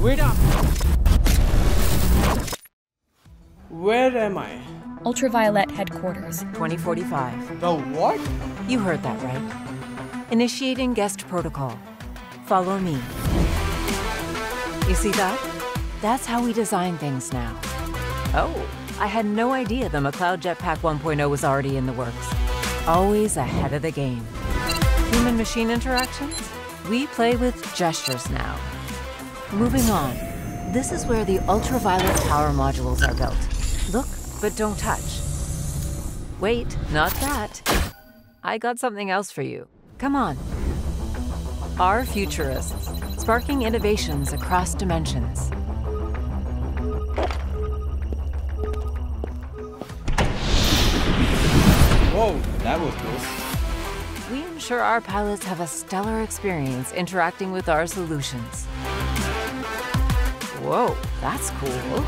Wait up! Where am I? Ultraviolette Headquarters. 2045. The what? You heard that right. Initiating guest protocol. Follow me. You see that? That's how we design things now. Oh, I had no idea the McLeod Jetpack 1.0 was already in the works. Always ahead of the game. Human machine interactions? We play with gestures now. Moving on. This is where the Ultraviolette power modules are built. Look, but don't touch. Wait, not that. I got something else for you. Come on. Our futurists, sparking innovations across dimensions. Whoa, that was close. We ensure our pilots have a stellar experience interacting with our solutions. Whoa, that's cool.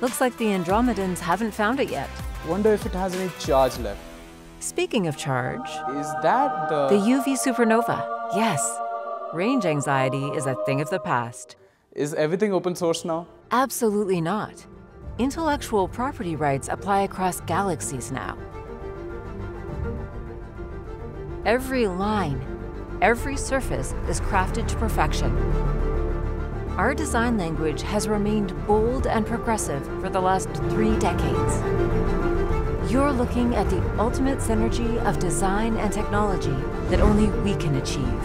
Looks like the Andromedans haven't found it yet. Wonder if it has any charge left. Speaking of charge, Is that the... the UV supernova. Yes. Range anxiety is a thing of the past. Is everything open source now? Absolutely not. Intellectual property rights apply across galaxies now. Every line, every surface is crafted to perfection. Our design language has remained bold and progressive for the last three decades. You're looking at the ultimate synergy of design and technology that only we can achieve.